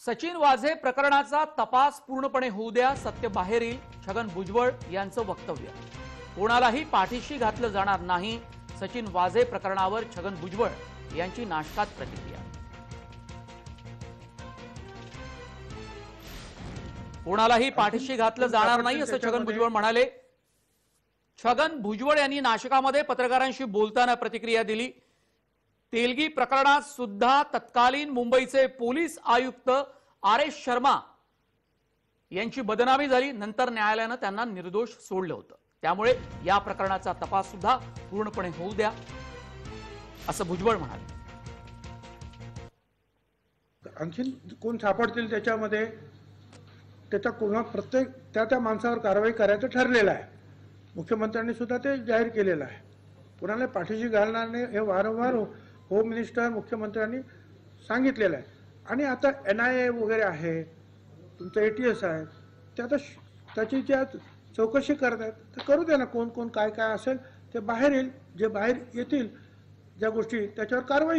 सचिन वाझे प्रकरणाचा तपास पूर्णपणे होऊ द्या सत्य बाहेर येईल छगन भुजबळ यांचं वक्तव्य. कोणालाही पाठीशी घातलं जाणार नाही सचिन वाझे प्रकरणावर छगन भुजबळ यांची नाशकात प्रतिक्रिया. कोणालाही पाठीशी घातलं जाणार नाही असं छगन भुजबळ म्हणाले. छगन भुजबळ यांनी नाशिकामध्ये पत्रकारांशी बोलताना प्रतिक्रिया दिली. तेलगी प्रकरणात सुद्धा तत्कालीन मुंबईचे पोलीस आयुक्त आर एस शर्मा यांची बदनामी झाली. नंतर न्यायालयानं त्यांना निर्दोष सोडलं होतं. त्यामुळे या प्रकरणाचा तपास सुद्धा पूर्णपणे होऊ द्या असं भुजबळ म्हणाले. आणखीन कोण सापडतील त्याच्यामध्ये? त्याच्या कोणा प्रत्येक त्या त्या माणसावर कारवाई करायचं ठरलेलं आहे. मुख्यमंत्र्यांनी सुद्धा ते जाहीर केलेलं आहे. कुणाला पाठीशी घालणार नाही हे वारंवार होम मिनिस्टर मुख्यमंत्र्यांनी सांगितलेलं आहे. आणि आता एन आय ए वगैरे आहे तुमचं ए टी एस आहे ते आता श- त्याची ज्या चौकशी करत आहेत तर करू द्या ना कोण कोण काय काय असेल ते बाहेर येईल. जे बाहेर येतील ज्या गोष्टी त्याच्यावर कारवाई